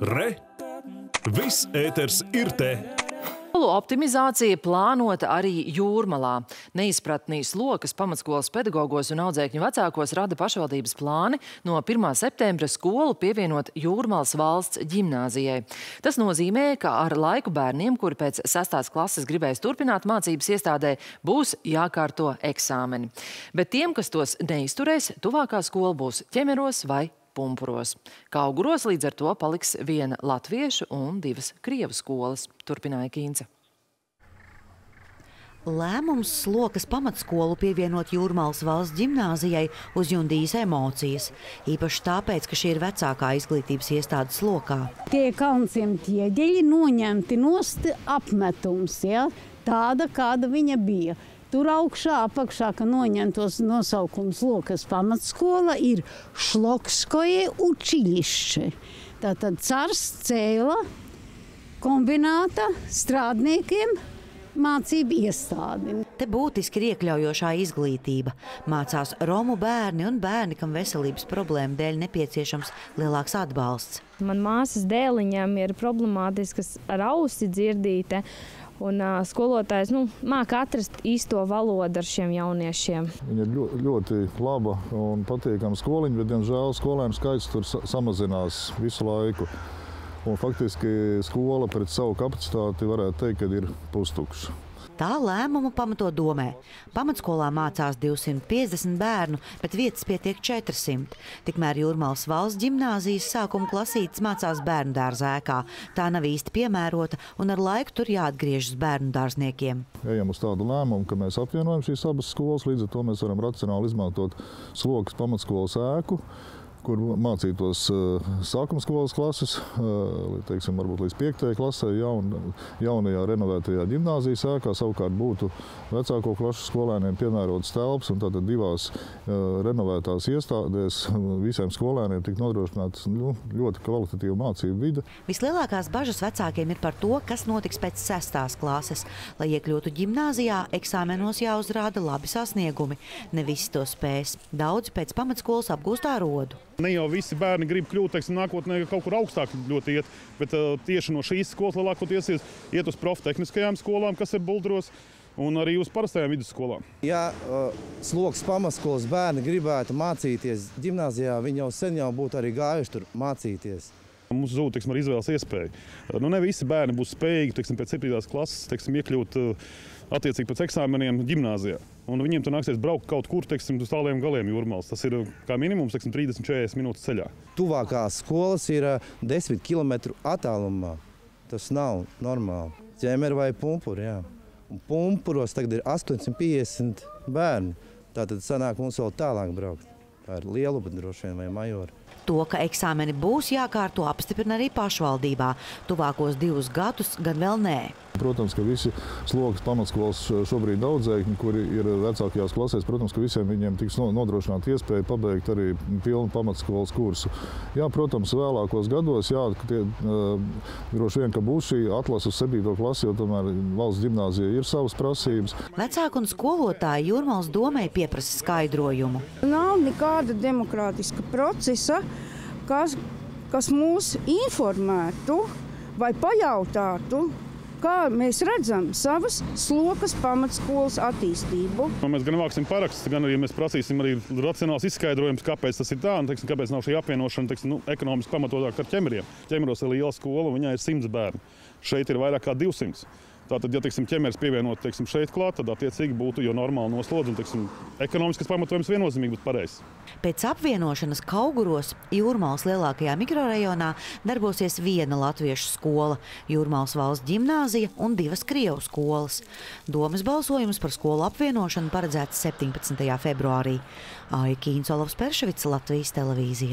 Re! Viss ēters ir te! Skolu optimizācija plānota arī jūrmalā. Neizpratnīs lokas pamatskolas pedagogos un audzēkņu vecākos rada pašvaldības plāni no 1. septembra skolu pievienot jūrmalas valsts ģimnāzijai. Tas nozīmē, ka ar laiku bērniem, kuri pēc sestās klases gribēs turpināt mācības iestādē, būs jākārto eksāmeni. Bet tiem, kas tos neizturēs, tuvākā skola būs ķemeros vai pumpuros. Kauguros līdz ar to paliks viena latviešu un divas krievu skolas, turpināja Kīnce. Lēmums slokas pamatskolu pievienot Jūrmālas valsts ģimnāzijai uzjundīs emocijas. Īpaši tāpēc, ka šī ir vecākā izglītības iestādes lokā. Tie kalnciem ķieģeļi noņemti nost apmetums, ja? tāda, kāda viņa bija. Tur augšā, apakšā, ka noņemtos nosaukums Lokas pamatskola, ir Šlokskoje učiļišķe. Tātad cars cēla kombināta strādniekiem mācību iestādi. Te būtiski ir iekļaujošā izglītība. Mācās Romu bērni un bērni, kam veselības problēma dēļ nepieciešams lielāks atbalsts. Man māsas dēliņām ir problemātiskas ar ausi dzirdīte. Un uh, skolotājs nu, māca atrast īsto valodu ar šiem jauniešiem. Viņa ir ļoti, ļoti laba un patīkama skoliņa, bet, diemžēl, skolēnu skaits tur samazinās visu laiku. Un faktiski skola pret savu kapacitāti varētu teikt, ka ir pustukša. Tā lēmumu pamato domē. Pamatskolā mācās 250 bērnu, bet vietas pietiek 400. Tikmēr Jūrmālas valsts ģimnāzijas sākuma klasītes mācās bērnu dārzēkā. Tā nav īsti piemērota un ar laiku tur jāatgriežas bērnu dārzniekiem. Ejam uz tādu lēmumu, ka mēs apvienojam šīs abas skolas, līdz ar to mēs varam racionāli izmantot slokas pamatskolas ēku kur mācītos uh, sākuma skolas klases, uh, teiksim, varbūt līdz 5. klasē, jaun, jaunajā renovētajā gimnāzijas ēkā. Savukārt būtu vecāko klašu skolēniem piemērotas telpas, un tātad divās uh, renovētās iestādēs visiem skolēniem tik nodrošināts nu, ļoti kvalitatīva mācību vide. Vislielākās bažas vecākiem ir par to, kas notiks pēc sestās klases. Lai iekļūtu gimnāzijā, eksāmenos jāuzrāda labi sasniegumi. Ne visi to spēs. Daudzi pēc pamatskolas apgūst ārodu. Ne jau visi bērni grib kļūt teiksim, nākotnē kaut kur augstāk ļoti iet, bet uh, tieši no šīs skolas lielākoties iet uz proftehniskajām skolām, kas ir buldros. Un arī uz parastajām vidusskolām. Ja uh, sloks pamatskolas bērni gribētu mācīties gimnāzijā, viņi jau sen jau būtu arī gājuši tur mācīties. Mums zūd teiksim, izvēles iespēja. Nu, ne visi bērni būs spējīgi teiksim, pēc 7. klases teiksim, iekļūt uh, attiecīgi pēc eksāmeniem gimnāzijā. Un viņiem tur nāksies braukt kaut kur teiksim, uz tāliem galiem jūrmālas. Tas ir kā minimums 30-40 minūtes ceļā. Tuvākās skolas ir 10 km attālumā. Tas nav normāli. Ķemeri vai pumpuri, jā. Un pumpuros tagad ir 850 bērni. Tātad sanāk mums vēl tālāk braukt. Tā ir liela, bet droši vien vai majora. To, ka eksāmeni būs jākārto, apstiprina arī pašvaldībā. Tuvākos divus gadus gan vēl nē. Protams, ka visi slogas pamatskolas šobrīd audzēkņi, kuri ir vecākajās klasēs, protams, ka visiem viņiem tiks nodrošināta iespēja pabeigt arī pilnu pamatskolas kursu. Jā, protams, vēlākos gados, jā, tie, droši vien, ka būs šī atlase uz 7. klasi, jo tomēr valsts ģimnāzija ir savas prasības. Vecāki un skolotāji Jūrmals domai pieprasa skaidrojumu. Nav nekāda demokrātiska procesa, kas, kas mūs informētu vai pajautātu, kā mēs redzam savas slokas pamatskolas attīstību. Nu, mēs gan vāksim parakstus, gan arī mēs prasīsim arī racionāls izskaidrojums, kāpēc tas ir tā, un teiksim, kāpēc nav šī apvienošana teiksim, nu, ekonomiski pamatotāk ar ķemeriem. Ķemeros ir liela skola, viņai ir 100 bērni. Šeit ir vairāk kā 200. Tātad, ja teiksim, ķemeris pievienot teiksim, šeit klāt, tad attiecīgi būtu jau normāli noslodzi un teiksim, ekonomiskas pamatojums viennozīmīgi būtu pareizs. Pēc apvienošanas Kauguros Jūrmālas lielākajā mikrorajonā darbosies viena latviešu skola, Jūrmālas valsts ģimnāzija un divas Krievu skolas. Domas balsojums par skolu apvienošanu paredzēts 17. februārī. Aija Kīns, Olavs Perševits, Latvijas televīzija.